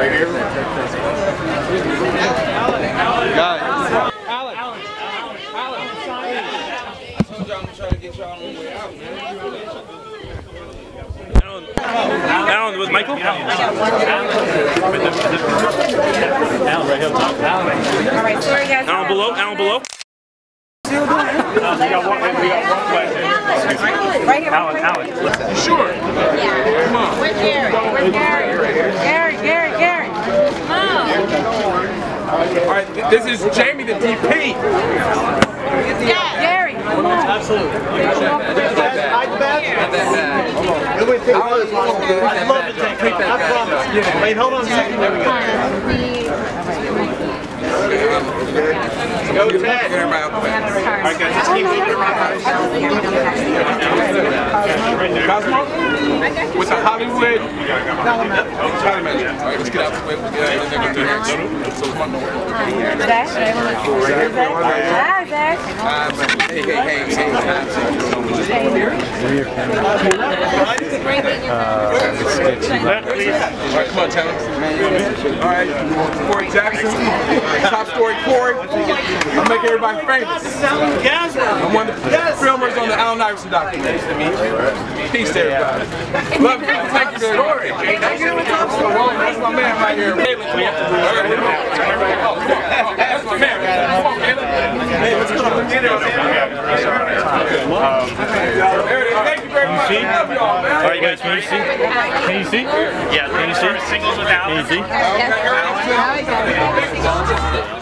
Right here. Guys. Alex. Alex. I told y'all I'm gonna try to get y'all on the way out, man. Allen, with Michael? Allen, right here top. All right, sorry guys. Allen below? Allen below? we got one, we got one question. Right here. Allen, Allen. Sure. Yeah. Come on. Where's Gary? Where's Gary? Gary, Gary, Gary. Come on. All right, th- this is Jamie the DP. Yeah. Gary, come on. Absolutely. I'd love to take it. I promise. Wait, hold on a second. There we go. Go, Ted. Everybody out the way. All right, guys, just keep moving around. Cosmo? With the Hollywood. Charlie Magic. All right, let's get out the way. We'll get out of there. Go So it's one. Zach. Hi, Zach. But hey, hey, hey, hey. All right, come on, Taylor. All right, Corey Jackson, top story Corey. I'll make everybody famous. I'm one of the filmers on the Allen Iverson documentary. Peace to everybody. Love you. Thank you very much. That's my man right here. Caleb, come on. That's my man. Come on, Caleb. Hey, let's go to dinner. There it is. Thank you very much. I love y'all, man. All right, guys, can you see? Can you see? Yeah, can you see? Singles with Allen. Can you see? Okay, everybody.